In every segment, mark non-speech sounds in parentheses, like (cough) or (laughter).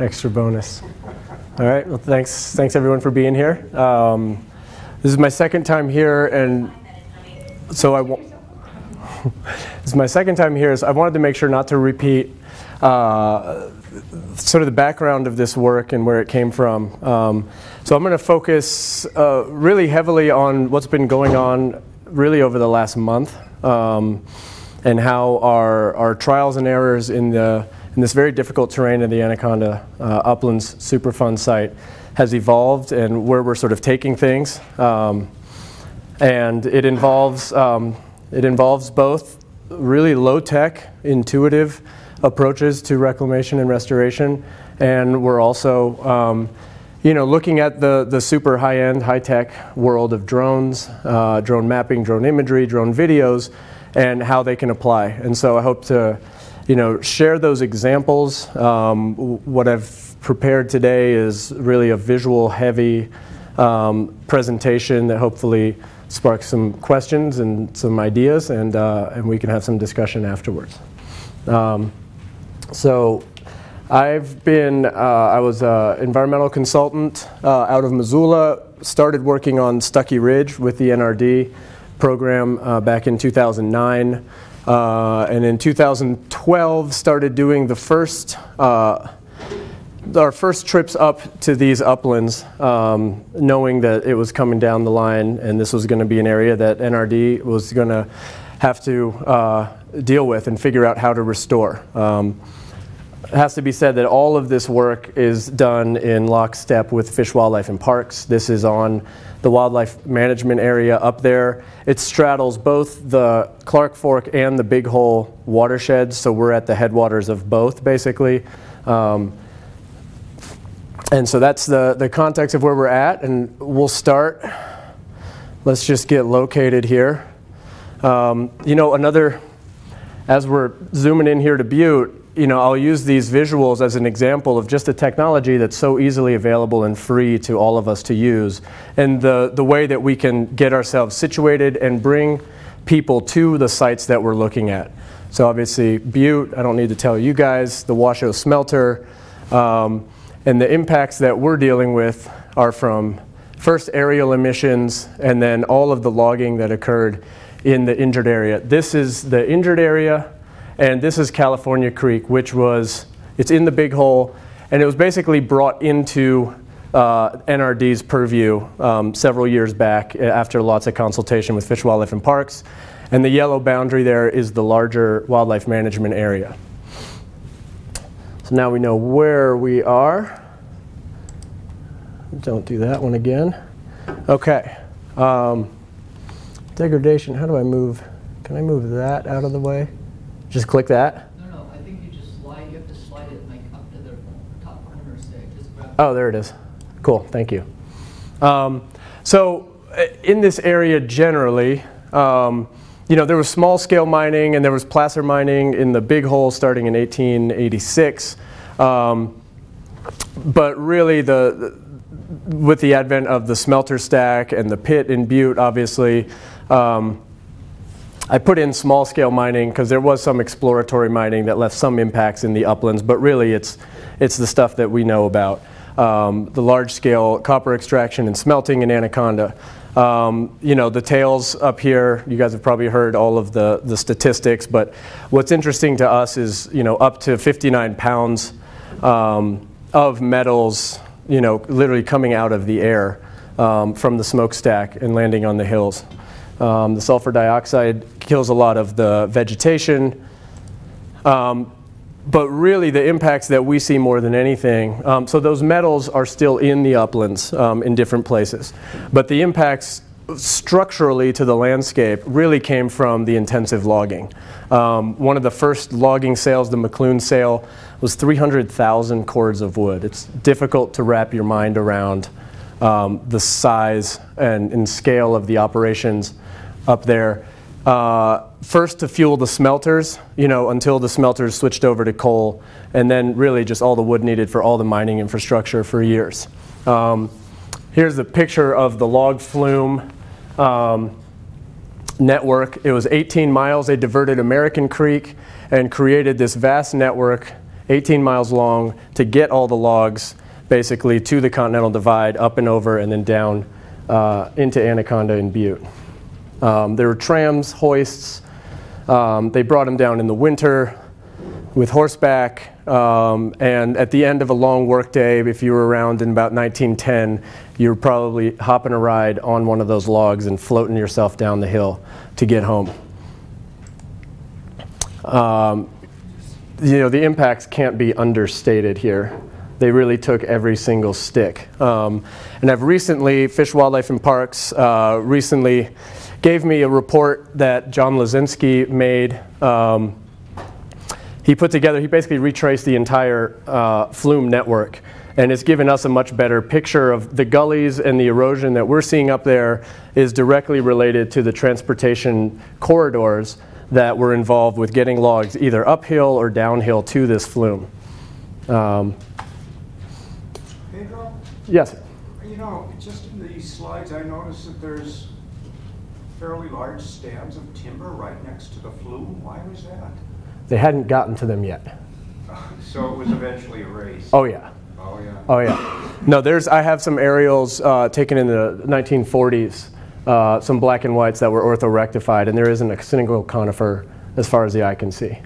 extra bonus. All right. Well, thanks. Thanks everyone for being here. Um, this is my second time here, and so I. (laughs) this is my second time here. So I wanted to make sure not to repeat uh, sort of the background of this work and where it came from. Um, so I'm going to focus uh, really heavily on what's been going on really over the last month um, and how our, our trials and errors in, the, in this very difficult terrain of the Anaconda uh, Uplands Superfund site has evolved and where we're sort of taking things. Um, and it involves, um, it involves both really low tech, intuitive approaches to reclamation and restoration. And we're also um, you know, looking at the, the super high-end, high-tech world of drones, uh, drone mapping, drone imagery, drone videos, and how they can apply. And so I hope to, you know, share those examples. Um, what I've prepared today is really a visual-heavy um, presentation that hopefully sparks some questions and some ideas, and, uh, and we can have some discussion afterwards. Um, so I've been, uh, I was an environmental consultant uh, out of Missoula, started working on Stucky Ridge with the NRD program uh, back in 2009. Uh, and in 2012, started doing the first, uh, our first trips up to these uplands, um, knowing that it was coming down the line and this was going to be an area that NRD was going to have to uh, deal with and figure out how to restore. Um, has to be said that all of this work is done in lockstep with Fish, Wildlife, and Parks. This is on the wildlife management area up there. It straddles both the Clark Fork and the Big Hole watersheds, so we're at the headwaters of both, basically. Um, and so that's the, the context of where we're at, and we'll start. Let's just get located here. Um, you know, another, as we're zooming in here to Butte, you know, I'll use these visuals as an example of just a technology that's so easily available and free to all of us to use, and the, the way that we can get ourselves situated and bring people to the sites that we're looking at. So obviously, Butte, I don't need to tell you guys, the Washoe smelter, um, and the impacts that we're dealing with are from first aerial emissions and then all of the logging that occurred in the injured area. This is the injured area and this is California Creek, which was, it's in the big hole, and it was basically brought into uh, NRD's purview um, several years back after lots of consultation with Fish, Wildlife, and Parks. And the yellow boundary there is the larger wildlife management area. So now we know where we are. Don't do that one again. Okay. Um, degradation, how do I move? Can I move that out of the way? Just click that? No, no, I think you just slide, you have to slide it like up to the top corner, say, just grab. Oh, there it is. Cool, thank you. Um, so uh, in this area generally, um, you know, there was small scale mining and there was placer mining in the big hole starting in 1886. Um, but really the, the, with the advent of the smelter stack and the pit in Butte, obviously, um, I put in small scale mining because there was some exploratory mining that left some impacts in the uplands, but really it's, it's the stuff that we know about. Um, the large scale copper extraction and smelting in Anaconda. Um, you know, the tails up here, you guys have probably heard all of the, the statistics, but what's interesting to us is, you know, up to 59 pounds um, of metals, you know, literally coming out of the air um, from the smokestack and landing on the hills. Um, the sulfur dioxide kills a lot of the vegetation. Um, but really, the impacts that we see more than anything, um, so those metals are still in the uplands um, in different places. But the impacts structurally to the landscape really came from the intensive logging. Um, one of the first logging sales, the McClune sale, was 300,000 cords of wood. It's difficult to wrap your mind around um, the size and, and, scale of the operations up there. Uh, first to fuel the smelters, you know, until the smelters switched over to coal, and then really just all the wood needed for all the mining infrastructure for years. Um, here's a picture of the log flume um, network. It was 18 miles. They diverted American Creek and created this vast network 18 miles long to get all the logs basically to the Continental Divide, up and over, and then down uh, into Anaconda and Butte. Um, there were trams, hoists. Um, they brought them down in the winter with horseback. Um, and at the end of a long workday, if you were around in about 1910, you were probably hopping a ride on one of those logs and floating yourself down the hill to get home. Um, you know, the impacts can't be understated here. They really took every single stick. Um, and I've recently, Fish, Wildlife, and Parks uh, recently gave me a report that John Lazinski made. Um, he put together, he basically retraced the entire uh, flume network and it's given us a much better picture of the gullies and the erosion that we're seeing up there is directly related to the transportation corridors that were involved with getting logs either uphill or downhill to this flume. Um, Pedro, yes. you know, just in these slides, I there's fairly large stands of timber right next to the flume. Why was that? They hadn't gotten to them yet. (laughs) So it was eventually erased? Oh, yeah. Oh, yeah. Oh, yeah. No, there's, I have some aerials uh, taken in the 1940s, uh, some black and whites that were orthorectified, and there isn't a single conifer as far as the eye can see.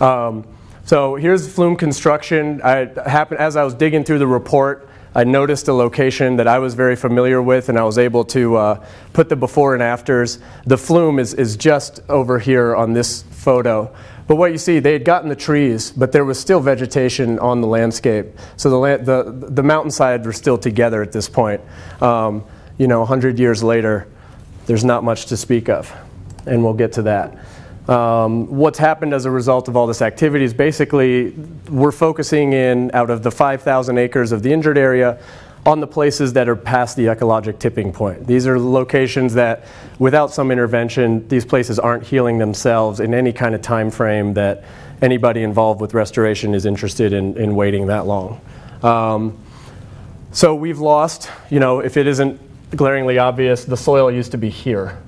Um, so here's flume construction. I happened, as I was digging through the report, I noticed a location that I was very familiar with, and I was able to uh, put the before and afters. The flume is, is just over here on this photo. But what you see, they had gotten the trees, but there was still vegetation on the landscape. So the, the, the mountainside were still together at this point. Um, you know, 100 years later, there's not much to speak of, and we'll get to that. Um, what's happened as a result of all this activity is basically we're focusing in out of the 5,000 acres of the injured area on the places that are past the ecologic tipping point. These are locations that, without some intervention, these places aren't healing themselves in any kind of time frame that anybody involved with restoration is interested in, in waiting that long. Um, so we've lost, you know, if it isn't glaringly obvious, the soil used to be here.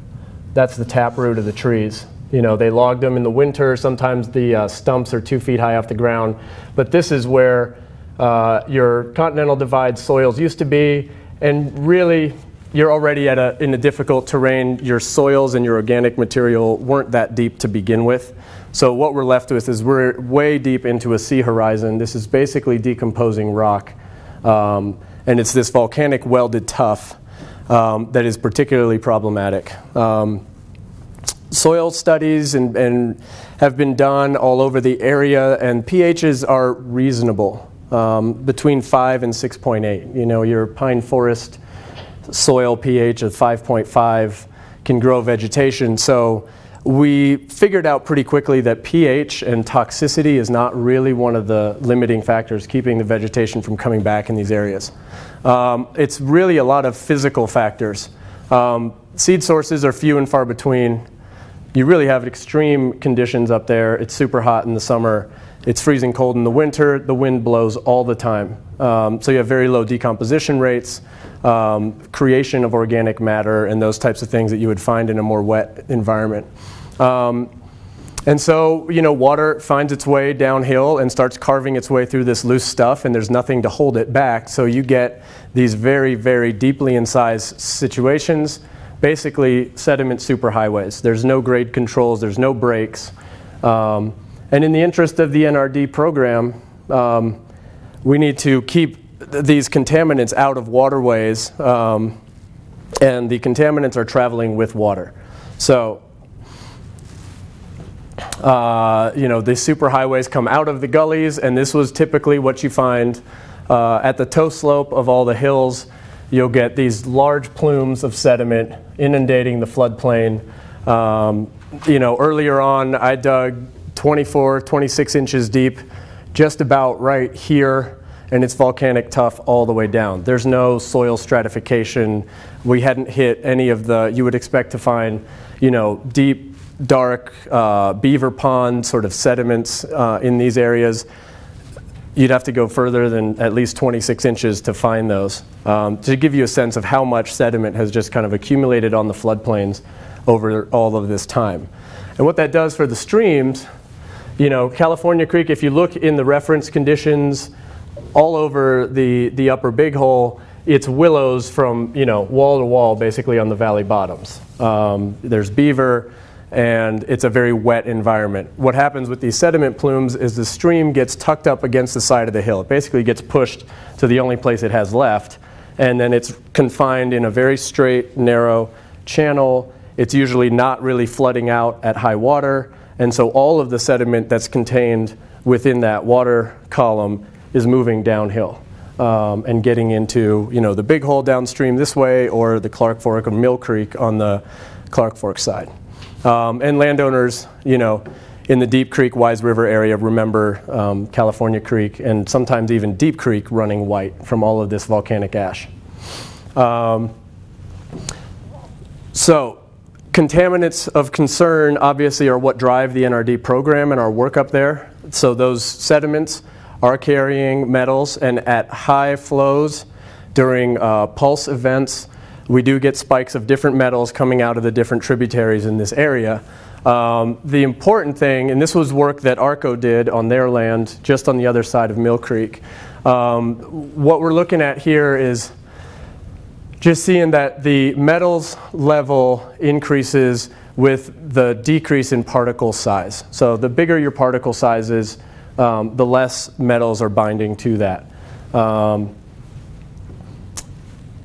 That's the taproot of the trees. You know, they logged them in the winter. Sometimes the uh, stumps are two feet high off the ground. But this is where uh, your continental divide soils used to be, and really you're already at a, in a difficult terrain. Your soils and your organic material weren't that deep to begin with. So what we're left with is we're way deep into a C horizon. This is basically decomposing rock. Um, and it's this volcanic welded tuff um, that is particularly problematic. Um, soil studies and, and, have been done all over the area, and pHs are reasonable um, between 5 and 6.8. You know, your pine forest soil pH of 5.5 can grow vegetation. So we figured out pretty quickly that pH and toxicity is not really one of the limiting factors keeping the vegetation from coming back in these areas. Um, it's really a lot of physical factors. Um, seed sources are few and far between. You really have extreme conditions up there. It's super hot in the summer. It's freezing cold in the winter. The wind blows all the time. Um, so you have very low decomposition rates, um, creation of organic matter, and those types of things that you would find in a more wet environment. Um, and so, you know, water finds its way downhill and starts carving its way through this loose stuff, and there's nothing to hold it back. So you get these very, very deeply incised situations, basically sediment superhighways. There's no grade controls, there's no brakes. Um, and in the interest of the NRD program, um, we need to keep th these contaminants out of waterways, um, and the contaminants are traveling with water. So, uh, you know, the superhighways come out of the gullies, and this was typically what you find uh, at the toe slope of all the hills. You'll get these large plumes of sediment inundating the floodplain. Um, you know, earlier on, I dug 24, 26 inches deep, just about right here, and it's volcanic tuff all the way down. There's no soil stratification. We hadn't hit any of the, you would expect to find, you know, deep, dark uh, beaver pond sort of sediments uh, in these areas. You'd have to go further than at least 26 inches to find those. Um, to give you a sense of how much sediment has just kind of accumulated on the floodplains over all of this time. And what that does for the streams you know, California Creek, if you look in the reference conditions all over the, the upper big hole, it's willows from, you know, wall to wall basically on the valley bottoms. Um, there's beaver, and it's a very wet environment. What happens with these sediment plumes is the stream gets tucked up against the side of the hill. It basically gets pushed to the only place it has left, and then it's confined in a very straight, narrow channel. It's usually not really flooding out at high water, and so all of the sediment that's contained within that water column is moving downhill. Um, and getting into you know the big hole downstream this way or the Clark Fork or Mill Creek on the Clark Fork side. Um, and landowners, you know, in the Deep Creek, Wise River area remember um, California Creek and sometimes even Deep Creek running white from all of this volcanic ash. Um, so, contaminants of concern obviously are what drive the NRD program and our work up there. So, those sediments are carrying metals, and at high flows during uh, pulse events, we do get spikes of different metals coming out of the different tributaries in this area. Um, the important thing, and this was work that ARCO did on their land just on the other side of Mill Creek. Um, what we're looking at here is just seeing that the metals level increases with the decrease in particle size. So the bigger your particle size is, um, the less metals are binding to that. Um,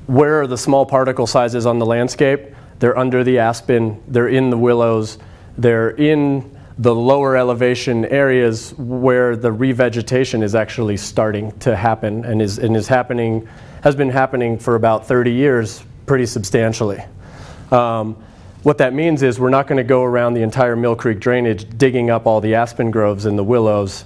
where are the small particle sizes on the landscape? They're under the aspen, they're in the willows, they're in the lower elevation areas where the revegetation is actually starting to happen and is, and is happening, has been happening for about 30 years pretty substantially. Um, what that means is we're not going to go around the entire Mill Creek drainage digging up all the aspen groves and the willows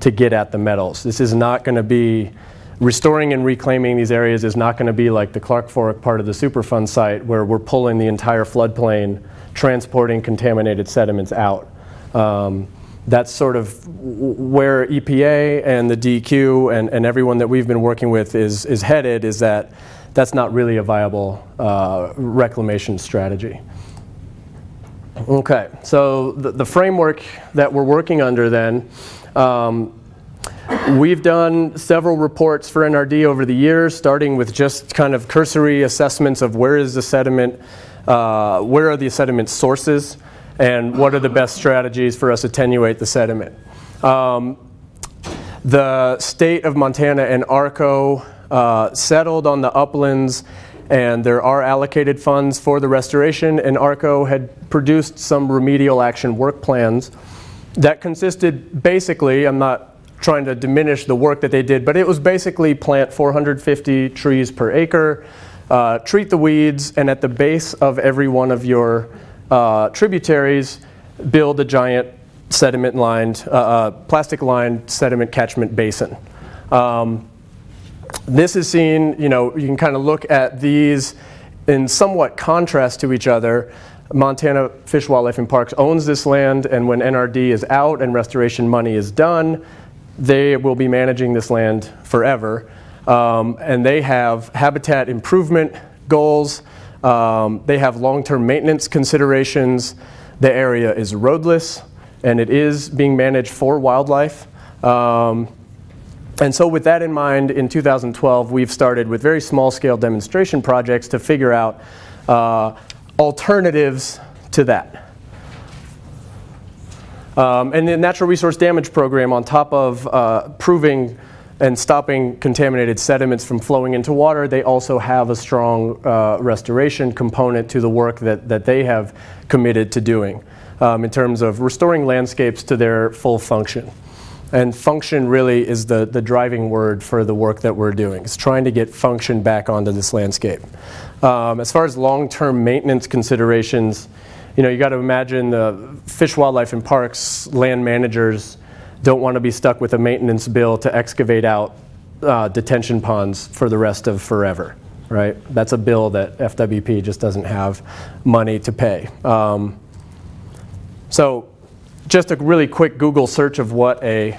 to get at the metals. This is not going to be restoring and reclaiming these areas is not going to be like the Clark Fork part of the Superfund site where we're pulling the entire floodplain, transporting contaminated sediments out. Um, that's sort of where EPA and the DQ and, and everyone that we've been working with is, is headed is that that's not really a viable uh, reclamation strategy. Okay, so the, the, framework that we're working under then um, We've done several reports for NRD over the years, starting with just kind of cursory assessments of where is the sediment, uh, where are the sediment sources, and what are the best strategies for us to attenuate the sediment. Um, the state of Montana and ARCO uh, settled on the uplands, and there are allocated funds for the restoration, and ARCO had produced some remedial action work plans that consisted basically, I'm not trying to diminish the work that they did, but it was basically plant 450 trees per acre, uh, treat the weeds, and at the base of every one of your uh, tributaries, build a giant sediment lined, uh, uh, plastic lined sediment catchment basin. Um, this is seen, you know, you can kind of look at these in somewhat contrast to each other. Montana Fish, Wildlife, and Parks owns this land, and when NRD is out and restoration money is done, they will be managing this land forever. Um, and they have habitat improvement goals. Um, they have long-term maintenance considerations. The area is roadless, and it is being managed for wildlife. Um, and so with that in mind, in 2012, we've started with very small-scale demonstration projects to figure out uh, alternatives to that. Um, and the natural resource damage program, on top of uh, proving and stopping contaminated sediments from flowing into water, they also have a strong uh, restoration component to the work that, that they have committed to doing um, in terms of restoring landscapes to their full function. And function really is the, the driving word for the work that we're doing. It's trying to get function back onto this landscape. Um, as far as long term maintenance considerations, you know, you got to imagine the fish, wildlife, and parks land managers don't want to be stuck with a maintenance bill to excavate out uh, detention ponds for the rest of forever, right? That's a bill that FWP just doesn't have money to pay. Um, so, just a really quick Google search of what a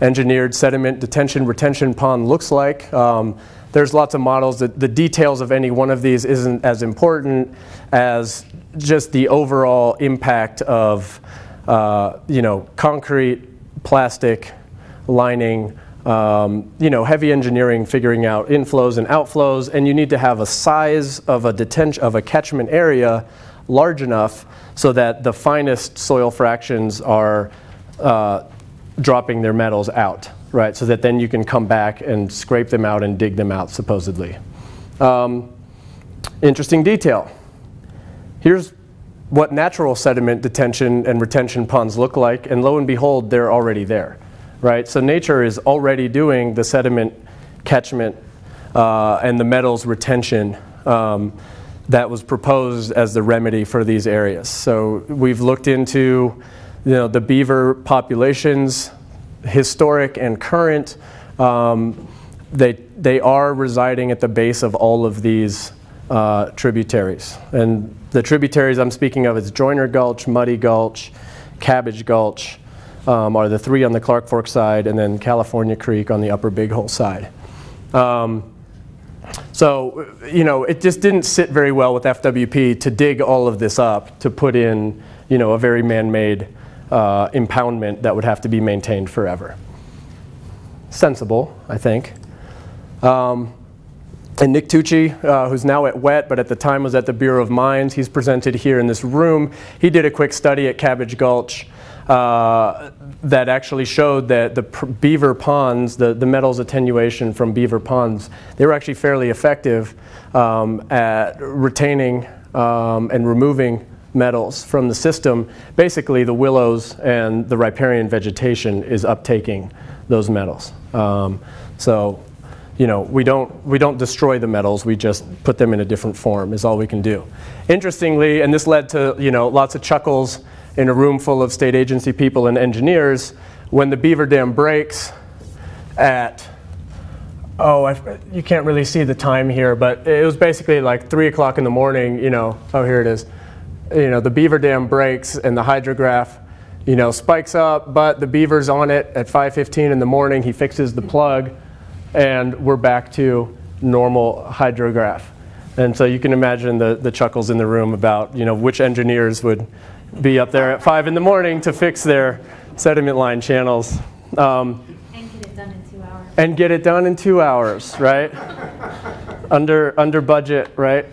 engineered sediment detention retention pond looks like. Um, there's lots of models. The, the details of any one of these isn't as important as just the overall impact of uh, you know concrete plastic, lining, um, you know, heavy engineering, figuring out inflows and outflows, and you need to have a size of a detention of a catchment area large enough so that the finest soil fractions are uh, dropping their metals out, right? So that then you can come back and scrape them out and dig them out, supposedly. Um, interesting detail. Here's what natural sediment detention and retention ponds look like, and lo and behold, they're already there, right? So nature is already doing the sediment catchment uh, and the metals retention um, that was proposed as the remedy for these areas. So we've looked into you know, the beaver populations, historic and current. Um, they, they are residing at the base of all of these uh, tributaries. And the tributaries I'm speaking of is Joyner Gulch, Muddy Gulch, Cabbage Gulch um, are the three on the Clark Fork side, and then California Creek on the Upper Big Hole side. Um, so, you know, it just didn't sit very well with FWP to dig all of this up to put in, you know, a very man-made uh, impoundment that would have to be maintained forever. Sensible, I think. Um, and Nick Tucci, uh, who's now at WET, but at the time was at the Bureau of Mines, he's presented here in this room. He did a quick study at Cabbage Gulch uh, that actually showed that the beaver ponds, the, the metals attenuation from beaver ponds, they were actually fairly effective um, at retaining um, and removing metals from the system. Basically, the willows and the riparian vegetation is uptaking those metals. Um, so you know, we don't, we don't destroy the metals, we just put them in a different form is all we can do. Interestingly, and this led to, you know, lots of chuckles in a room full of state agency people and engineers, when the beaver dam breaks at, oh, I, you can't really see the time here, but it was basically like 3 o'clock in the morning, you know, oh, here it is. You know, the beaver dam breaks and the hydrograph, you know, spikes up, but the beaver's on it at 5.15 in the morning. He fixes the plug and we're back to normal hydrograph. And so you can imagine the, the chuckles in the room about you know which engineers would be up there at five in the morning to fix their sediment line channels. Um, and get it done in two hours. And get it done in two hours, right? under under budget, right?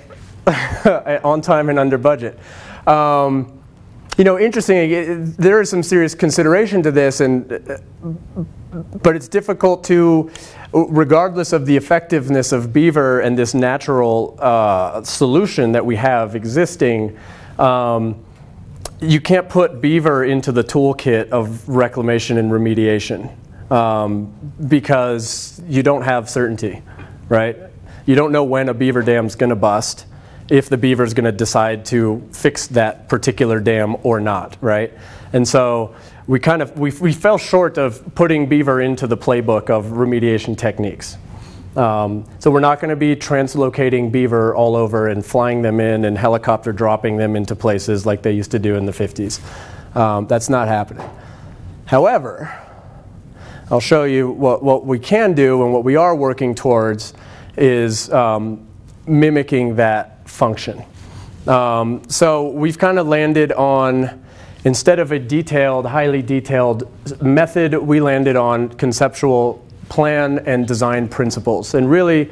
(laughs) On time and under budget. Um, you know, interesting. There is some serious consideration to this, and but it's difficult to regardless of the effectiveness of beaver and this natural uh, solution that we have existing, um, you can't put beaver into the toolkit of reclamation and remediation um, because you don't have certainty, right? You don't know when a beaver dam's going to bust, if the beaver is going to decide to fix that particular dam or not, right? And so we kind of we, we fell short of putting beaver into the playbook of remediation techniques. Um, so we're not going to be translocating beaver all over and flying them in and helicopter dropping them into places like they used to do in the 50s. Um, that's not happening. However, I'll show you what, what we can do and what we are working towards is um, mimicking that function. Um, so we've kind of landed on Instead of a detailed, highly detailed method, we landed on conceptual plan and design principles. And really,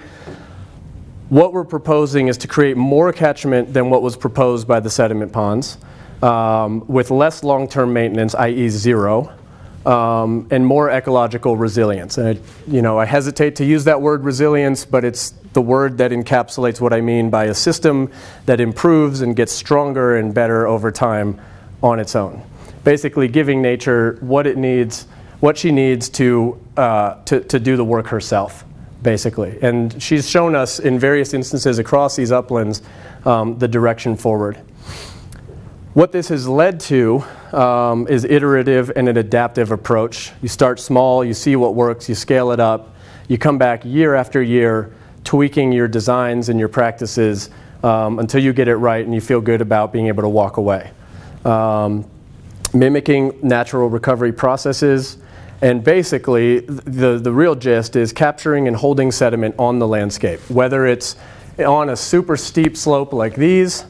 what we're proposing is to create more catchment than what was proposed by the sediment ponds, um, with less long-term maintenance, i.e. zero, um, and more ecological resilience. And I, you know, I hesitate to use that word resilience, but it's the word that encapsulates what I mean by a system that improves and gets stronger and better over time on its own. Basically, giving nature what it needs, what she needs to, uh, to, to do the work herself, basically. And she's shown us in various instances across these uplands um, the direction forward. What this has led to um, is iterative and an adaptive approach. You start small, you see what works, you scale it up, you come back year after year, tweaking your designs and your practices um, until you get it right and you feel good about being able to walk away um, mimicking natural recovery processes. And basically, the, the real gist is capturing and holding sediment on the landscape, whether it's on a super steep slope like these,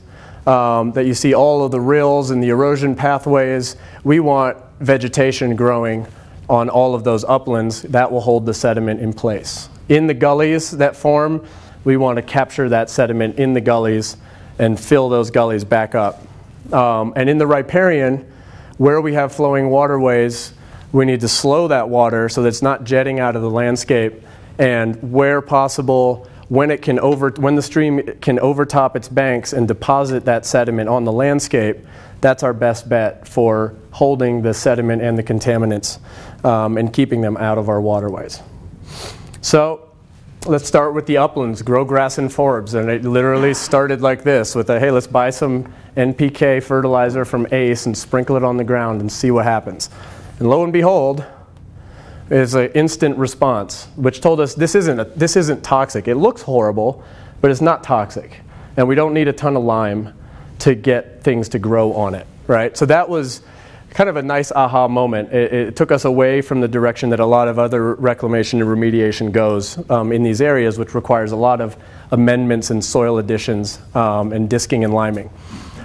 um, that you see all of the rills and the erosion pathways. We want vegetation growing on all of those uplands, that will hold the sediment in place. In the gullies that form, we want to capture that sediment in the gullies and fill those gullies back up. Um, and in the riparian, where we have flowing waterways, we need to slow that water so that it's not jetting out of the landscape. And where possible, when it can over, when the stream can overtop its banks and deposit that sediment on the landscape, that's our best bet for holding the sediment and the contaminants um, and keeping them out of our waterways. So let's start with the uplands, grow grass and forbs. And it literally started like this with a, hey, let's buy some NPK fertilizer from ACE and sprinkle it on the ground and see what happens. And lo and behold, is an instant response, which told us this isn't, a, this isn't toxic. It looks horrible, but it's not toxic. And we don't need a ton of lime to get things to grow on it, right? So that was kind of a nice aha moment. It, it took us away from the direction that a lot of other reclamation and remediation goes um, in these areas, which requires a lot of amendments and soil additions um, and disking and liming.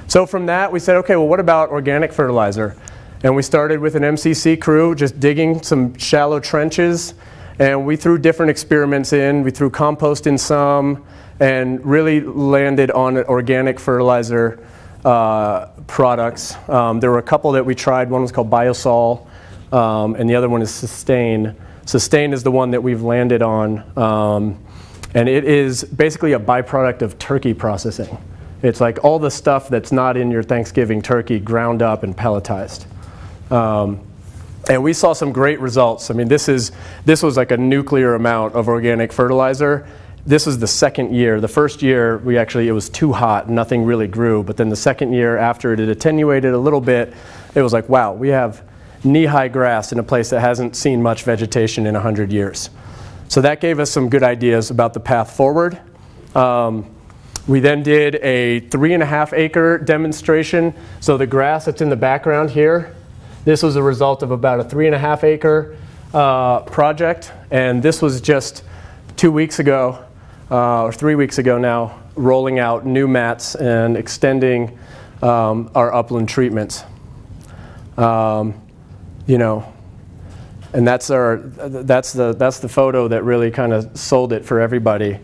So from that, we said, okay, well, what about organic fertilizer? And we started with an MCC crew just digging some shallow trenches. And we threw different experiments in. We threw compost in some and really landed on an organic fertilizer uh, products. Um, there were a couple that we tried. One was called Biosol, um, and the other one is Sustain. Sustain is the one that we've landed on. Um, and it is basically a byproduct of turkey processing. It's like all the stuff that's not in your Thanksgiving turkey ground up and pelletized. Um, and we saw some great results. I mean, this, is, this was like a nuclear amount of organic fertilizer. This was the second year. The first year, we actually, it was too hot, nothing really grew. But then the second year, after it had attenuated a little bit, it was like, wow, we have knee high grass in a place that hasn't seen much vegetation in 100 years. So that gave us some good ideas about the path forward. Um, we then did a three and a half acre demonstration. So the grass that's in the background here, this was a result of about a three and a half acre uh, project, and this was just two weeks ago, uh, or three weeks ago now, rolling out new mats and extending um, our upland treatments. Um, you know, and that's our that's the that's the photo that really kind of sold it for everybody.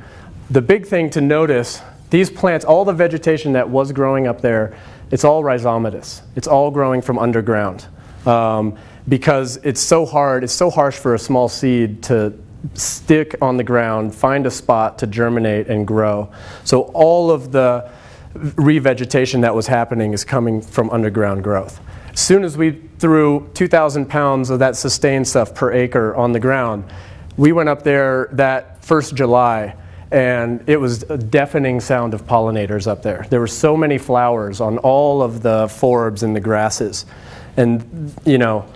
The big thing to notice, these plants, all the vegetation that was growing up there, it's all rhizomatous. It's all growing from underground um, because it's so hard, it's so harsh for a small seed to stick on the ground, find a spot to germinate and grow. So all of the revegetation that was happening is coming from underground growth. As soon as we threw 2,000 pounds of that Sustain stuff per acre on the ground, we went up there that first July and it was a deafening sound of pollinators up there. There were so many flowers on all of the forbs and the grasses. And, you know,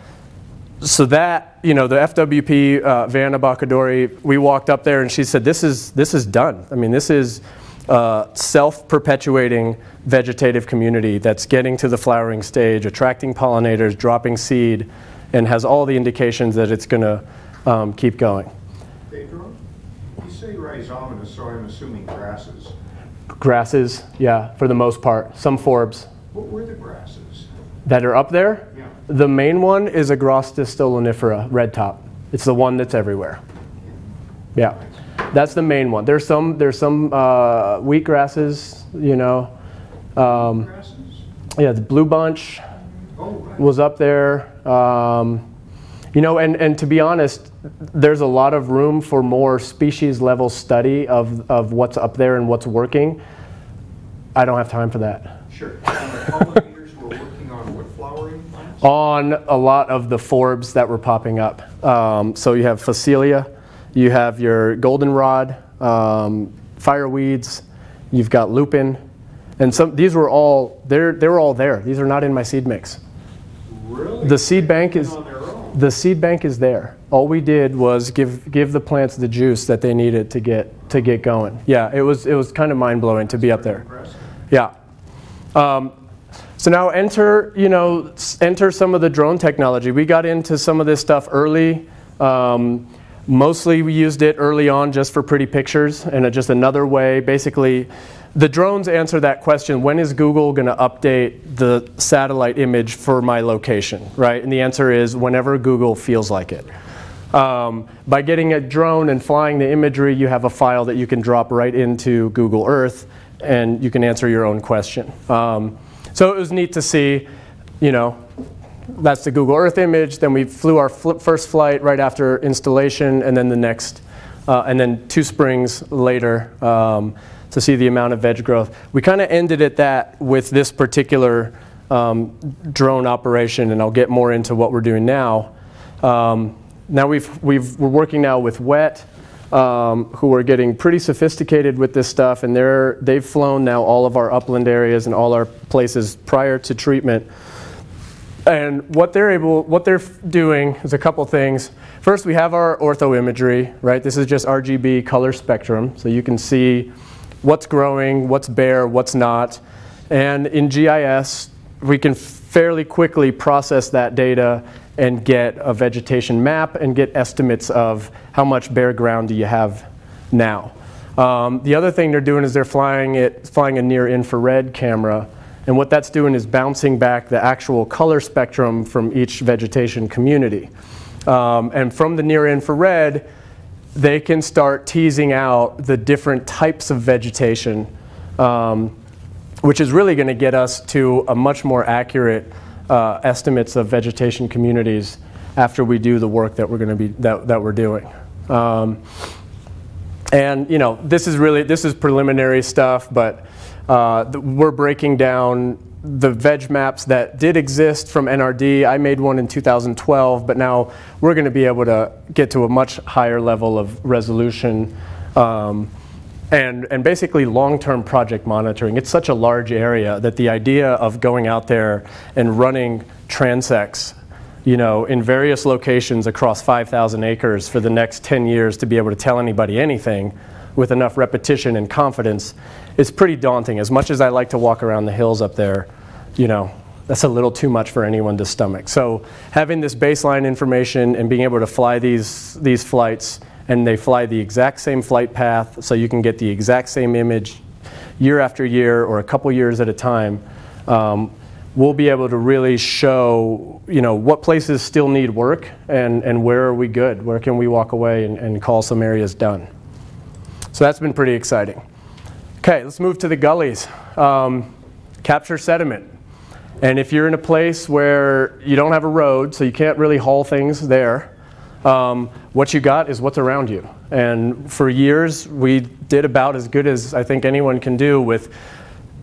so that, you know, the FWP, uh, Vanna Boccadori, we walked up there and she said, this is, this is done. I mean, this is uh, self-perpetuating vegetative community that's getting to the flowering stage, attracting pollinators, dropping seed, and has all the indications that it's going to um, keep going. Pedro, you say rhizomatous, so I'm assuming grasses. Grasses, yeah, for the most part. Some forbs What were the grasses? that are up there. Yeah. The main one is Agrostis stolonifera, red top. It's the one that's everywhere. Yeah, that's the main one. There's some there's some uh, wheat grasses, you know. Um, yeah, the blue bunch was up there. Um, you know, and, and to be honest, there's a lot of room for more species level study of, of what's up there and what's working. I don't have time for that. Sure. (laughs) And the pollinators were working on what flowering plants? On a lot of the forbs that were popping up. Um, so you have Phacelia, you have your goldenrod, um, fireweeds, you've got lupin, and some. These were all they're they were all there. These are not in my seed mix. Really? The seed bank is been On their own? the seed bank is there. All we did was give give the plants the juice that they needed to get to get going. Yeah, it was it was kind of mind blowing to be up there. Yeah. Um, so now enter, you know, enter some of the drone technology. We got into some of this stuff early. Um, Mostly we used it early on just for pretty pictures and just another way. Basically, the drones answer that question when is Google going to update the satellite image for my location, right? And the answer is whenever Google feels like it. Um, by getting a drone and flying the imagery, you have a file that you can drop right into Google Earth and you can answer your own question. Um, so it was neat to see, you know, that's the Google Earth image. Then we flew our fl- first flight right after installation, and then the next, uh, and then two springs later um, to see the amount of veg growth. We kind of ended at that with this particular um, drone operation, and I'll get more into what we're doing now. Um, now we've, we've, we're working now with WET, um, who are getting pretty sophisticated with this stuff, and they're, they've flown now all of our upland areas and all our places prior to treatment. And what they're able, what they're doing is a couple things. First, we have our ortho imagery, right? This is just RGB color spectrum, so you can see what's growing, what's bare, what's not. And in GIS, we can fairly quickly process that data and get a vegetation map and get estimates of how much bare ground do you have now. Um, the other thing they're doing is they're flying it, flying a near infrared camera, and what that's doing is bouncing back the actual color spectrum from each vegetation community. Um, and from the near infrared, they can start teasing out the different types of vegetation, um, which is really going to get us to a much more accurate uh, estimates of vegetation communities after we do the work that we're going to be that, that we're doing. Um, and you know, this is really this is preliminary stuff, but uh, the, we're breaking down the veg maps that did exist from NRD. I made one in 2012, but now we're going to be able to get to a much higher level of resolution. Um, and, and basically long-term project monitoring. It's such a large area that the idea of going out there and running transects, you know, in various locations across 5,000 acres for the next 10 years to be able to tell anybody anything with enough repetition and confidence is pretty daunting. As much as I like to walk around the hills up there, you know, that's a little too much for anyone to stomach. So having this baseline information and being able to fly these, these flights and they fly the exact same flight path so you can get the exact same image year after year or a couple years at a time. Um, we'll be able to really show, you know, what places still need work and, and where are we good? Where can we walk away and, and call some areas done? So that's been pretty exciting. Okay, let's move to the gullies. Um, capture sediment. And if you're in a place where you don't have a road, so you can't really haul things there, um, what you got is what's around you. And for years, we did about as good as I think anyone can do with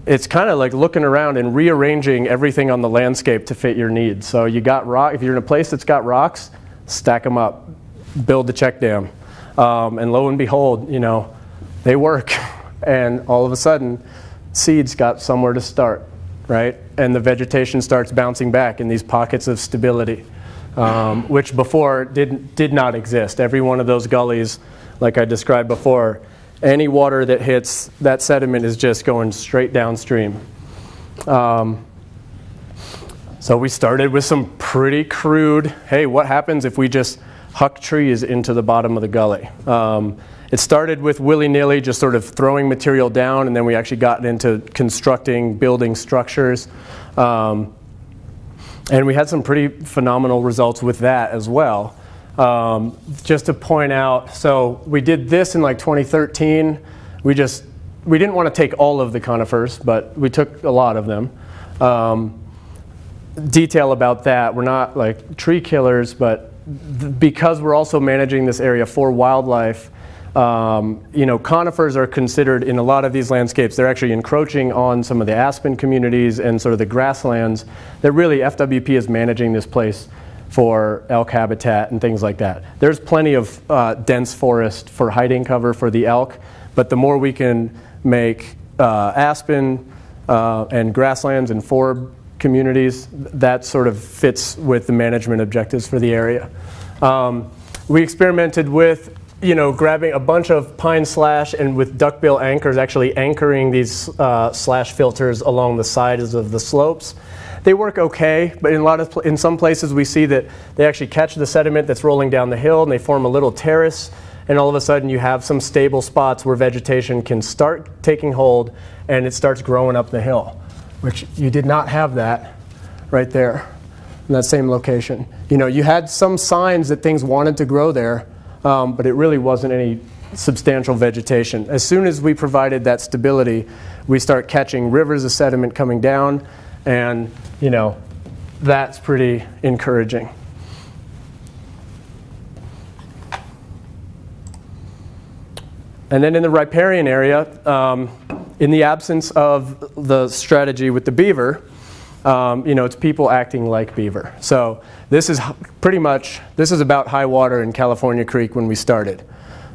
it's kind of like looking around and rearranging everything on the landscape to fit your needs. So you got rock, if you're in a place that's got rocks, stack them up, build the check dam. Um, and lo and behold, you know, they work. (laughs) And all of a sudden, seeds got somewhere to start, right? And the vegetation starts bouncing back in these pockets of stability um, which before did, did not exist. Every one of those gullies, like I described before, any water that hits that sediment is just going straight downstream. Um, so we started with some pretty crude hey, what happens if we just huck trees into the bottom of the gully? Um, it started with willy nilly, just sort of throwing material down, and then we actually got into constructing, building structures. Um, and we had some pretty phenomenal results with that as well. Um, just to point out, so we did this in like 2013. We just we didn't want to take all of the conifers, but we took a lot of them. Um, detail about that, we're not like tree killers, but because we're also managing this area for wildlife, um, you know, conifers are considered in a lot of these landscapes, they're actually encroaching on some of the aspen communities and sort of the grasslands that really FWP is managing this place for elk habitat and things like that. There's plenty of uh, dense forest for hiding cover for the elk, but the more we can make uh, aspen uh, and grasslands and forb communities, that sort of fits with the management objectives for the area. Um, we experimented with you know, grabbing a bunch of pine slash and with duckbill anchors, actually anchoring these uh, slash filters along the sides of the slopes. They work okay, but in a lot of in some places we see that they actually catch the sediment that's rolling down the hill and they form a little terrace, and all of a sudden you have some stable spots where vegetation can start taking hold and it starts growing up the hill, which you did not have that right there in that same location. You know, you had some signs that things wanted to grow there, um, but it really wasn't any substantial vegetation. As soon as we provided that stability, we start catching rivers of sediment coming down, and you know, that's pretty encouraging. And then in the riparian area, um, in the absence of the strategy with the beaver, um, you know, it's people acting like beaver. So this is pretty much, this is about high water in California Creek when we started.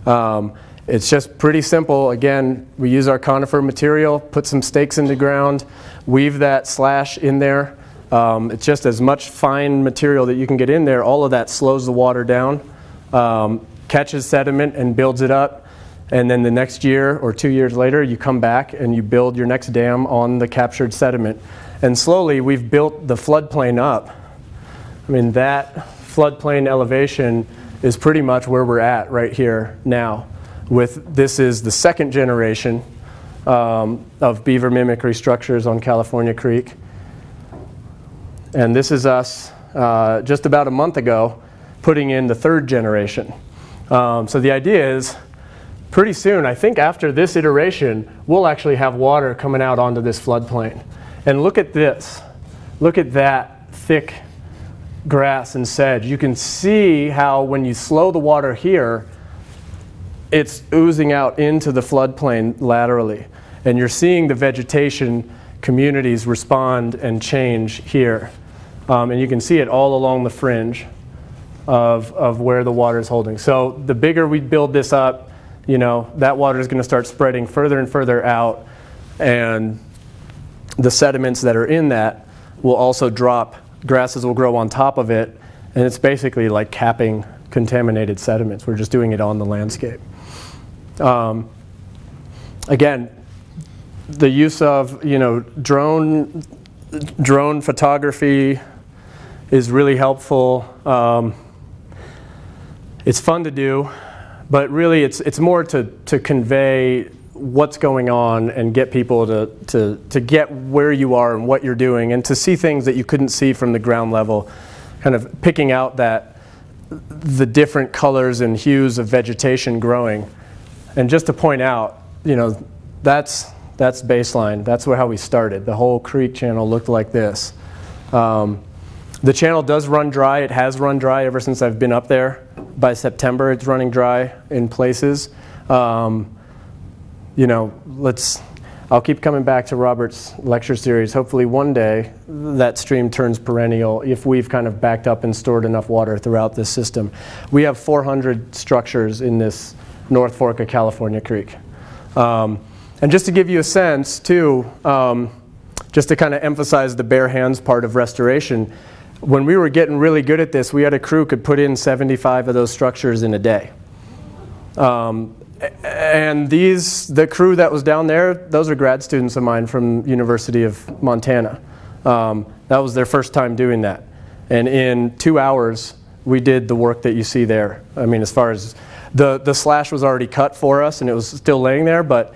Um, it's just pretty simple. Again, we use our conifer material, put some stakes in the ground, weave that slash in there. Um, it's just as much fine material that you can get in there. All of that slows the water down, um, catches sediment and builds it up. And then the next year or two years later, you come back and you build your next dam on the captured sediment. And slowly, we've built the floodplain up. I mean, that floodplain elevation is pretty much where we're at right here now. With this is the second generation um, of beaver mimicry structures on California Creek. And this is us uh, just about a month ago putting in the third generation. Um, so the idea is pretty soon, I think after this iteration, we'll actually have water coming out onto this floodplain. And look at this. Look at that thick grass and sedge. You can see how when you slow the water here, it's oozing out into the floodplain laterally. And you're seeing the vegetation communities respond and change here. Um, and you can see it all along the fringe of, of where the water is holding. So the bigger we build this up, you know, that water is going to start spreading further and further out. And the sediments that are in that will also drop. Grasses will grow on top of it. And it's basically like capping contaminated sediments. We're just doing it on the landscape. Um, again, the use of you know drone drone photography is really helpful. Um, it's fun to do, but really it's it's more to to convey what's going on and get people to, to, to get where you are and what you're doing and to see things that you couldn't see from the ground level, kind of picking out that the different colors and hues of vegetation growing. And just to point out, you know, that's that's baseline. That's where, how we started. The whole creek channel looked like this. Um, the channel does run dry. It has run dry ever since I've been up there. By September, it's running dry in places. Um, you know, let's. I'll keep coming back to Robert's lecture series. Hopefully, one day that stream turns perennial if we've kind of backed up and stored enough water throughout this system. We have 400 structures in this North Fork of California Creek. Um, and just to give you a sense, too, um, just to kind of emphasize the bare hands part of restoration, when we were getting really good at this, we had a crew could put in 75 of those structures in a day. Um, and these, the crew that was down there, those are grad students of mine from University of Montana. Um, that was their first time doing that. And in two hours, we did the work that you see there. I mean, as far as the, the slash was already cut for us and it was still laying there, but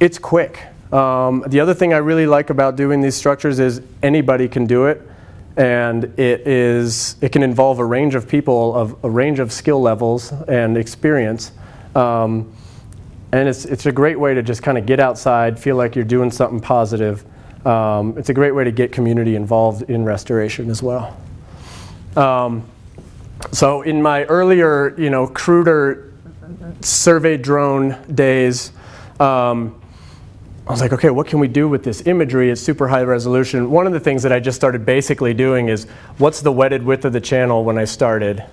it's quick. Um, the other thing I really like about doing these structures is anybody can do it, and it is it can involve a range of people of a range of skill levels and experience. Um, and it's, it's a great way to just kind of get outside, feel like you're doing something positive. Um, it's a great way to get community involved in restoration as well. Um, so in my earlier, you know, cruder survey drone days, um, I was like, okay, what can we do with this imagery? It's super high resolution. One of the things that I just started basically doing is what's the wetted width of the channel when I started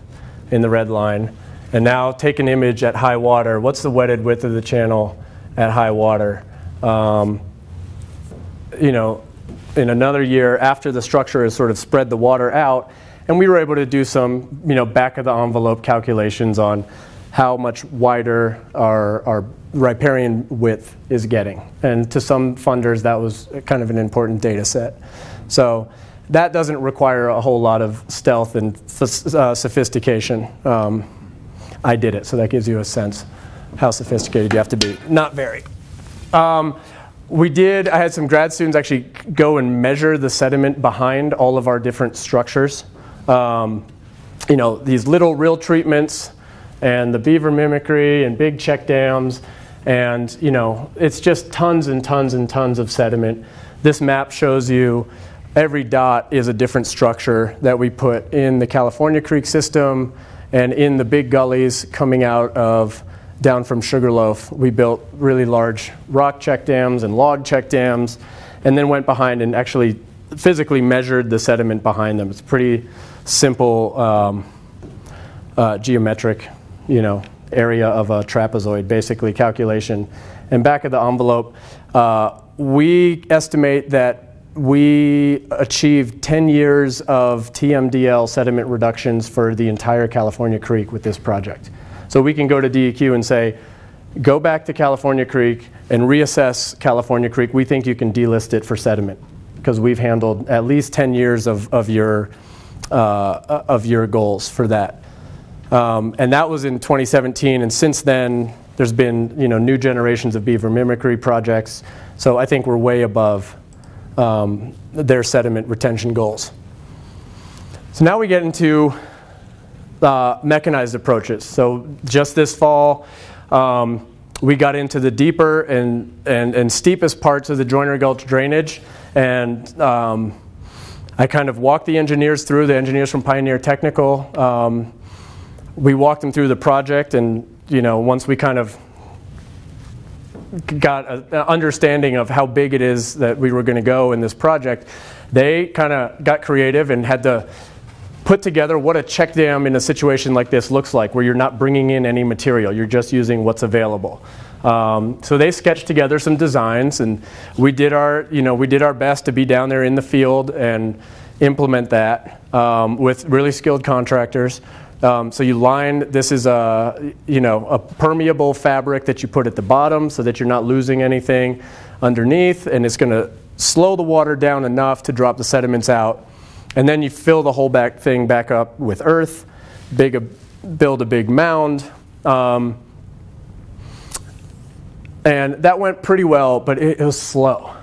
in the red line? And now take an image at high water. What's the wetted width of the channel at high water? Um, you know, in another year after the structure has sort of spread the water out, and we were able to do some, you know, back of the envelope calculations on, how much wider our, our riparian width is getting. And to some funders, that was kind of an important data set. So that doesn't require a whole lot of stealth and uh, sophistication. Um, I did it, so that gives you a sense how sophisticated you have to be. Not very. Um, we did, I had some grad students actually go and measure the sediment behind all of our different structures. Um, you know, these little rill treatments and the beaver mimicry and big check dams. And, you know, it's just tons and tons and tons of sediment. This map shows you every dot is a different structure that we put in the California Creek system and in the big gullies coming out of down from Sugarloaf. We built really large rock check dams and log check dams and then went behind and actually physically measured the sediment behind them. It's pretty simple um, uh, geometric, you know, area of a trapezoid, basically calculation. And back of the envelope, uh, we estimate that we achieved 10 years of TMDL sediment reductions for the entire California Creek with this project. So we can go to DEQ and say, go back to California Creek and reassess California Creek. We think you can delist it for sediment because we've handled at least 10 years of, of, your, uh, of your goals for that. Um, and that was in 2017. And since then, there's been you know, new generations of beaver mimicry projects. So I think we're way above um, their sediment retention goals. So now we get into uh, mechanized approaches. So just this fall, um, we got into the deeper and, and, and steepest parts of the Joiner Gulch drainage. And um, I kind of walked the engineers through, the engineers from Pioneer Technical. Um, we walked them through the project, and you know, once we kind of got an understanding of how big it is that we were going to go in this project, they kind of got creative and had to put together what a check dam in a situation like this looks like, where you're not bringing in any material, you're just using what's available. Um, so they sketched together some designs, and we did our, you know, we did our best to be down there in the field and implement that um, with really skilled contractors. Um, so you line, this is a, you know, a permeable fabric that you put at the bottom so that you're not losing anything underneath, and it's going to slow the water down enough to drop the sediments out. And then you fill the whole back thing back up with earth, big a, build a big mound. Um, and that went pretty well, but it, it was slow.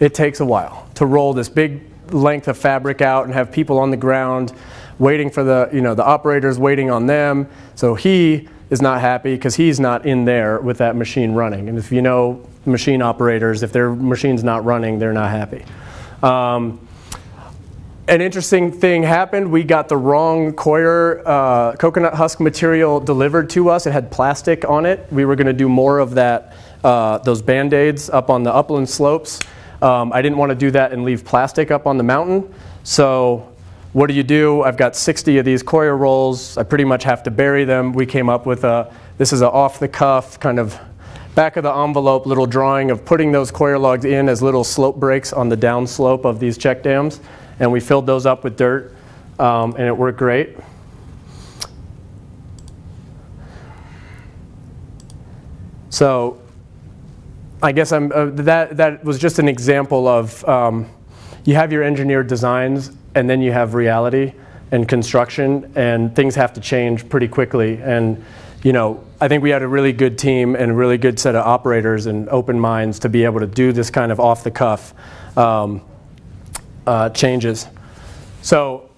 It takes a while to roll this big length of fabric out and have people on the ground waiting for the, you know, the operators waiting on them. So he is not happy because he's not in there with that machine running. And if you know machine operators, if their machine's not running, they're not happy. Um, an interesting thing happened. We got the wrong coir uh, coconut husk material delivered to us. It had plastic on it. We were going to do more of that, uh, those band aids up on the upland slopes. Um, I didn't want to do that and leave plastic up on the mountain. So what do you do? I've got 60 of these coir rolls. I pretty much have to bury them. We came up with a, this is an off the cuff kind of back of the envelope little drawing of putting those coir logs in as little slope breaks on the downslope of these check dams. And we filled those up with dirt um, and it worked great. So I guess I'm, uh, that, that was just an example of um, you have your engineered designs and then you have reality and construction and things have to change pretty quickly. And you know i think we had a really good team and a really good set of operators and open minds to be able to do this kind of off the cuff um, uh, changes. So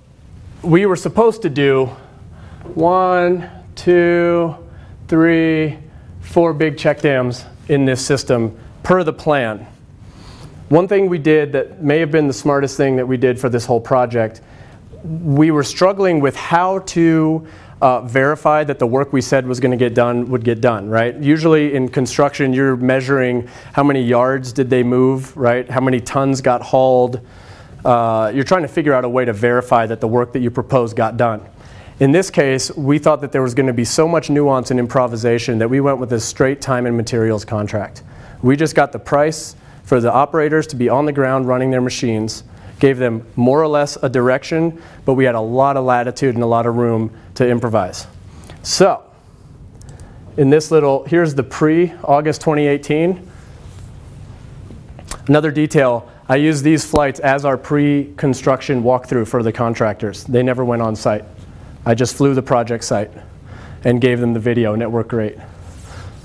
we were supposed to do one two three four big check dams in this system per the plan one thing we did that may have been the smartest thing that we did for this whole project, we were struggling with how to uh, verify that the work we said was going to get done would get done, right? Usually in construction, you're measuring how many yards did they move, right? How many tons got hauled. Uh, you're trying to figure out a way to verify that the work that you proposed got done. In this case, we thought that there was going to be so much nuance and improvisation that we went with a straight time and materials contract. We just got the price for the operators to be on the ground running their machines, gave them more or less a direction, but we had a lot of latitude and a lot of room to improvise. So, in this little, here's the pre-August 2018. Another detail, I use these flights as our pre-construction walkthrough for the contractors. They never went on site. I just flew the project site and gave them the video, and it worked great.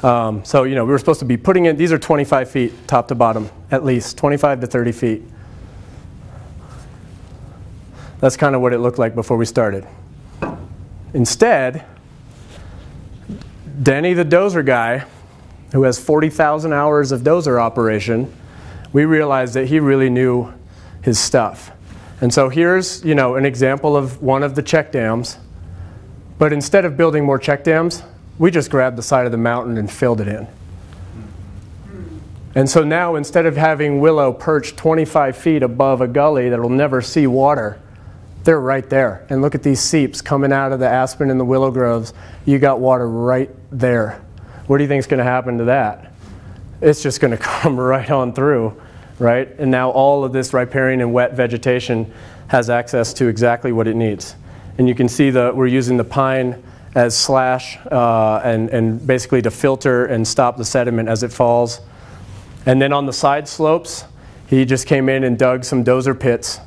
Um, so, you know, we were supposed to be putting in, these are 25 feet top to bottom, at least, 25 to 30 feet. That's kind of what it looked like before we started. Instead, Denny the dozer guy, who has 40,000 hours of dozer operation, we realized that he really knew his stuff. And so here's, you know, an example of one of the check dams. But instead of building more check dams, we just grabbed the side of the mountain and filled it in. And so now instead of having Willow perched 25 feet above a gully that'll never see water, they're right there. And look at these seeps coming out of the aspen and the willow groves. You got water right there. What do you think is going to happen to that? It's just going (laughs) to come right on through, right? And now all of this riparian and wet vegetation has access to exactly what it needs. And you can see that we're using the pine as slash uh, and, and basically to filter and stop the sediment as it falls. And then on the side slopes, he just came in and dug some dozer pits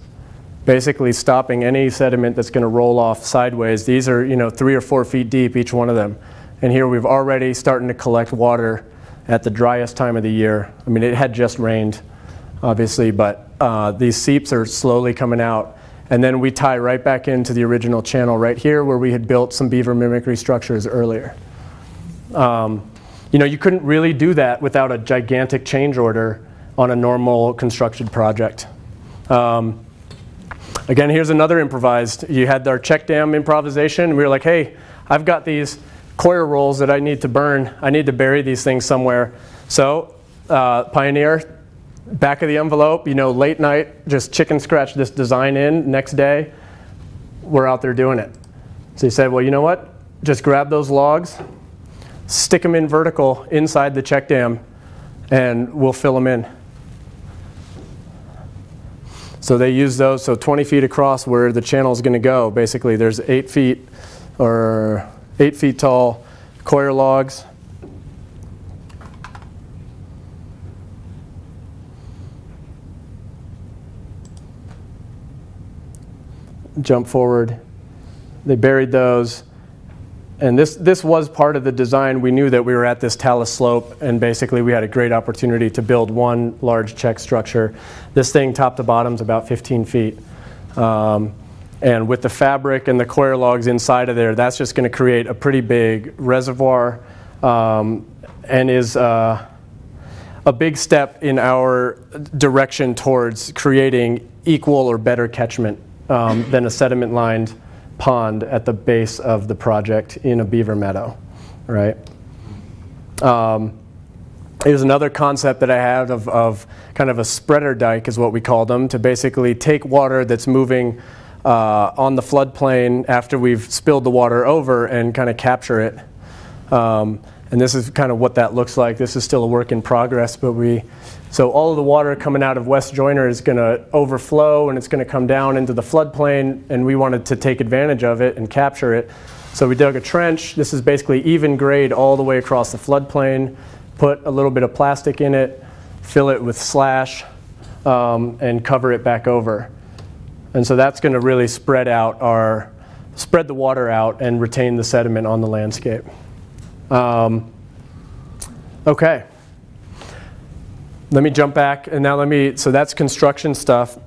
basically stopping any sediment that's going to roll off sideways. These are, you know, three or four feet deep, each one of them. And here we've already starting to collect water at the driest time of the year. I mean, it had just rained, obviously, but uh, these seeps are slowly coming out. And then we tie right back into the original channel right here where we had built some beaver mimicry structures earlier. Um, you know, you couldn't really do that without a gigantic change order on a normal construction project. Um, Again, here's another improvised. You had our check dam improvisation. We were like, hey, I've got these coir rolls that I need to burn. I need to bury these things somewhere. So, uh, Pioneer, back of the envelope, you know, late night, just chicken scratch this design in. Next day, we're out there doing it. So he said, well, you know what? Just grab those logs, stick them in vertical inside the check dam, and we'll fill them in. So they use those, so 20 feet across where the channel is going to go. Basically, there's eight feet or eight feet tall coir logs. Jump forward. They buried those. And this, this was part of the design. We knew that we were at this talus slope, and basically we had a great opportunity to build one large check structure. This thing, top to bottom, is about 15 feet. Um, and with the fabric and the coir logs inside of there, that's just going to create a pretty big reservoir um, and is uh, a big step in our direction towards creating equal or better catchment um, than a sediment lined pond at the base of the project in a beaver meadow, right? Um, here's another concept that I had of, of, kind of a spreader dike, is what we call them, to basically take water that's moving uh, on the floodplain after we've spilled the water over and kind of capture it. Um, and this is kind of what that looks like. This is still a work in progress, but we so all of the water coming out of West Joyner is going to overflow and it's going to come down into the floodplain, and we wanted to take advantage of it and capture it. So we dug a trench. This is basically even grade all the way across the floodplain. Put a little bit of plastic in it, fill it with slash, um, and cover it back over. And so that's going to really spread out our spread the water out and retain the sediment on the landscape. Um, okay let me jump back and now let me, so that's construction stuff.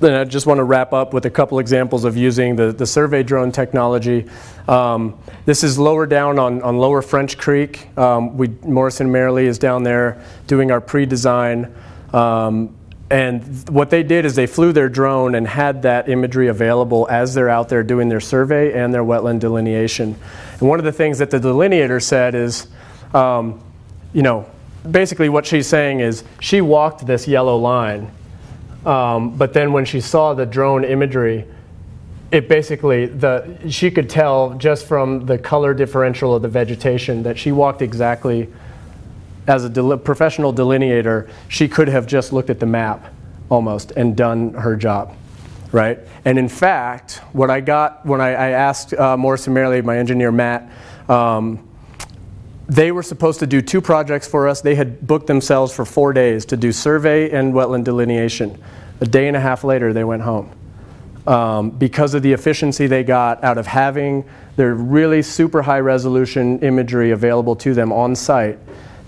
Then I just want to wrap up with a couple examples of using the, the survey drone technology. Um, this is lower down on, on Lower French Creek. Um, we, Morrison Maierle is down there doing our pre-design. Um, and what they did is they flew their drone and had that imagery available as they're out there doing their survey and their wetland delineation. And one of the things that the delineator said is, um, you know, basically what she's saying is she walked this yellow line, um, but then when she saw the drone imagery, it basically the she could tell just from the color differential of the vegetation that she walked exactly as a del- professional delineator. She could have just looked at the map almost and done her job. Right, and in fact, what I got when I, I asked uh, Morrison Maierle, my engineer Matt, um, they were supposed to do two projects for us. They had booked themselves for four days to do survey and wetland delineation. A day and a half later, they went home um, because of the efficiency they got out of having their really super high resolution imagery available to them on site.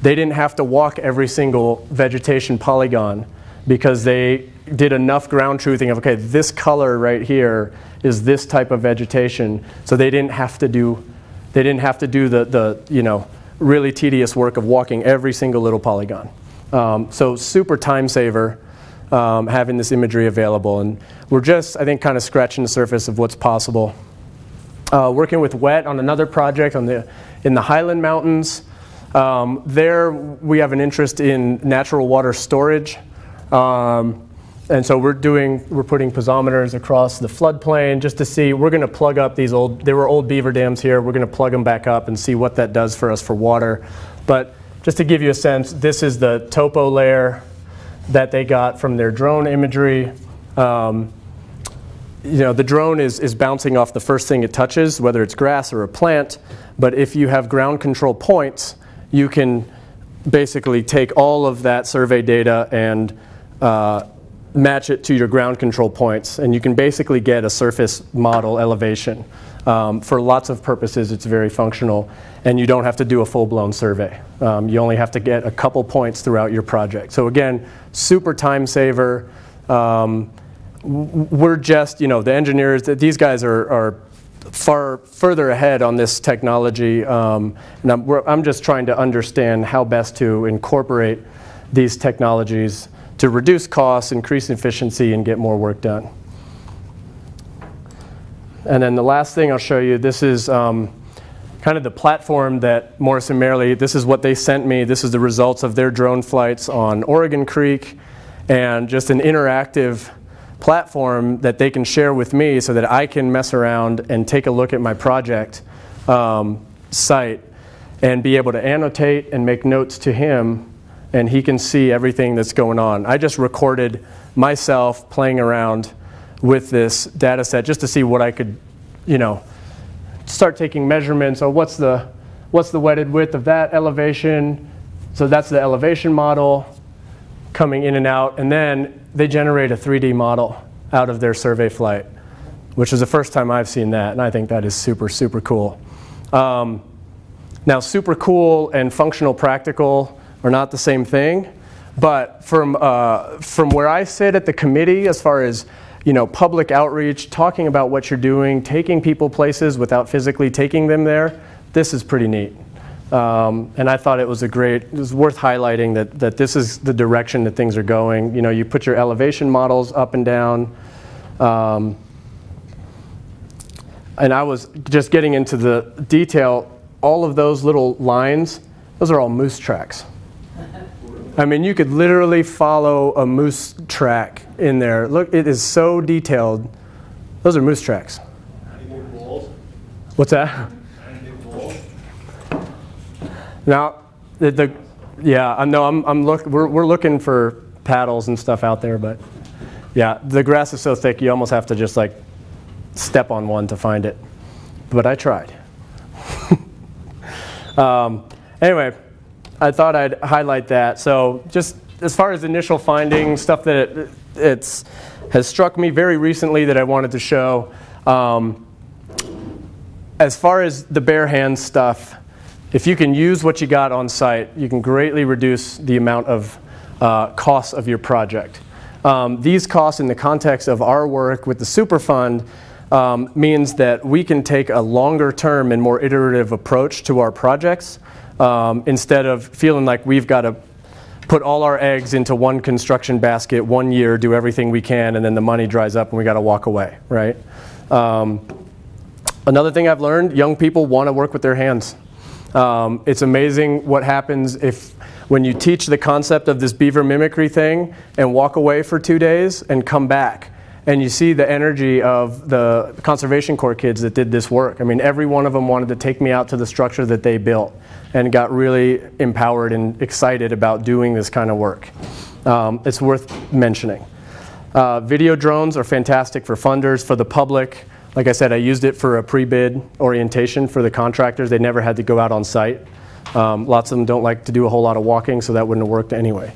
They didn't have to walk every single vegetation polygon because they did enough ground truthing of, okay, this color right here is this type of vegetation. So they didn't have to do, they didn't have to do the, the you know, really tedious work of walking every single little polygon. Um, so super time saver um, having this imagery available. And we're just, I think, kind of scratching the surface of what's possible. Uh, working with WET on another project on the, in the Highland Mountains. Um, there, we have an interest in natural water storage. Um, and so we're doing, we're putting piezometers across the floodplain just to see, we're going to plug up these old, there were old beaver dams here, we're going to plug them back up and see what that does for us for water. But just to give you a sense, this is the topo layer that they got from their drone imagery. Um, you know, the drone is, is bouncing off the first thing it touches, whether it's grass or a plant. But if you have ground control points, you can basically take all of that survey data and uh, match it to your ground control points. And you can basically get a surface model elevation. Um, for lots of purposes, it's very functional, and you don't have to do a full blown survey. Um, you only have to get a couple points throughout your project. So, again, super time saver. Um, we're just, you know, the engineers, these guys are, are far further ahead on this technology. Um, and I'm, I'm, just trying to understand how best to incorporate these technologies to reduce costs, increase efficiency, and get more work done. And then the last thing I'll show you, this is um, kind of the platform that Morrison Maierle, this is what they sent me. This is the results of their drone flights on Oregon Creek and just an interactive platform that they can share with me so that I can mess around and take a look at my project um, site and be able to annotate and make notes to him and he can see everything that's going on. I just recorded myself playing around with this data set just to see what I could, you know, start taking measurements. So what's the, what's the wetted width of that elevation? So that's the elevation model coming in and out. And then they generate a 3D model out of their survey flight, which is the first time I've seen that. And I think that is super, super cool. Um, now, super cool and functional practical are not the same thing. But from, uh, from where I sit at the committee, as far as you know, public outreach, talking about what you're doing, taking people places without physically taking them there, this is pretty neat. Um, and I thought it was a great, it was worth highlighting that, that this is the direction that things are going. You know, you put your elevation models up and down. Um, and I was just getting into the detail, all of those little lines, those are all moose tracks. I mean, you could literally follow a moose track in there. Look, it is so detailed. Those are moose tracks. What's that? Now, the, the yeah, I know I'm, I'm look, we're, we're looking for paddles and stuff out there, but yeah, the grass is so thick you almost have to just like step on one to find it. But I tried. (laughs) um, anyway, I thought I'd highlight that. So just as far as initial findings, stuff that it, it's has struck me very recently that I wanted to show. Um, as far as the bare hands stuff, if you can use what you got on site, you can greatly reduce the amount of uh, costs of your project. Um, these costs, in the context of our work with the Superfund, um, means that we can take a longer term and more iterative approach to our projects um, instead of feeling like we've got to put all our eggs into one construction basket one year, do everything we can, and then the money dries up and we got to walk away, right? Um, another thing I've learned young people want to work with their hands. Um, it's amazing what happens if when you teach the concept of this beaver mimicry thing and walk away for two days and come back and you see the energy of the conservation corps kids that did this work. I mean, every one of them wanted to take me out to the structure that they built and got really empowered and excited about doing this kind of work. Um, it's worth mentioning. Uh, video drones are fantastic for funders, for the public. Like I said, I used it for a pre bid orientation for the contractors. They never had to go out on site. Um, Lots of them don't like to do a whole lot of walking, so that wouldn't have worked anyway.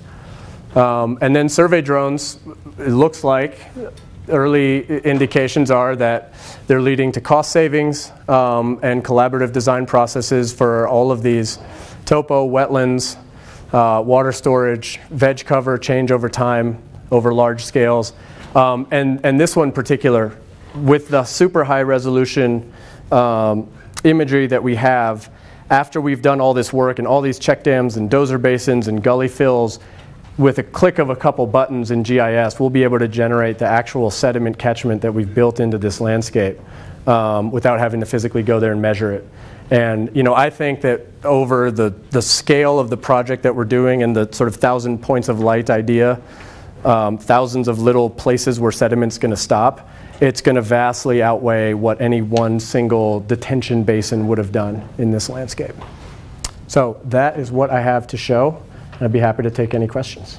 Um, And then survey drones, it looks like, early indications are that they're leading to cost savings um, and collaborative design processes for all of these topo, wetlands, uh, water storage, veg cover change over time, over large scales. Um, And, and this one particular, with the super high resolution um, imagery that we have, after we've done all this work and all these check dams and dozer basins and gully fills, with a click of a couple buttons in GIS, we'll be able to generate the actual sediment catchment that we've built into this landscape um, without having to physically go there and measure it. And you know, I think that over the, the scale of the project that we're doing and the sort of thousand points of light idea, um, thousands of little places where sediment's going to stop, it's going to vastly outweigh what any one single detention basin would have done in this landscape. So that is what I have to show, and I'd be happy to take any questions.